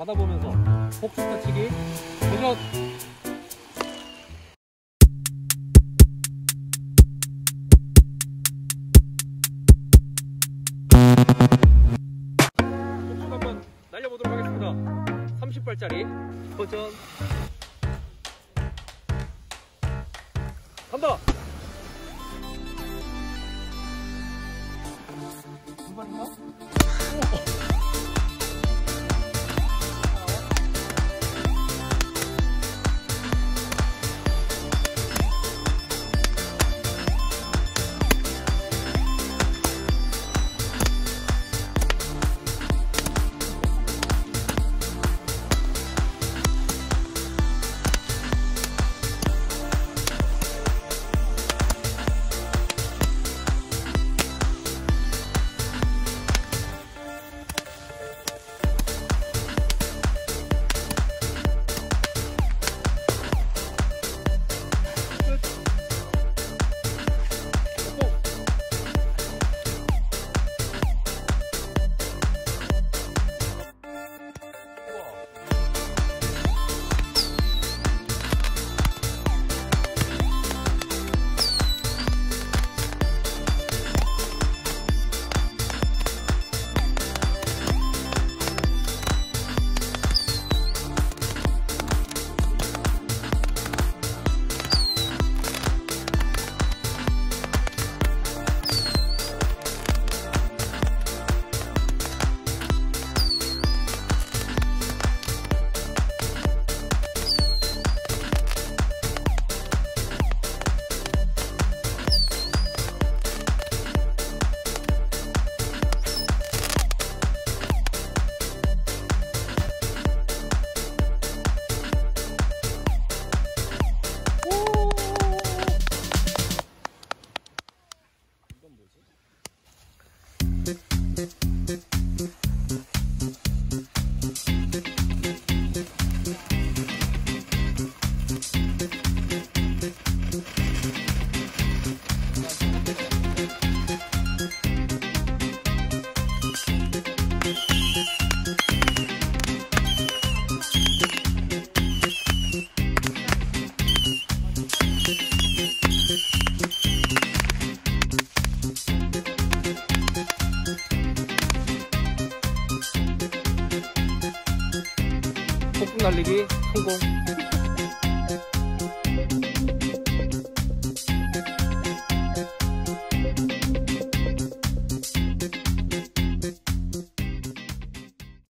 받아보면서 폭죽 치기 도전! 폭죽 한번 날려보도록 하겠습니다. 30발짜리 도전! 간다! 두 발인가? 폭풍 날리기 성공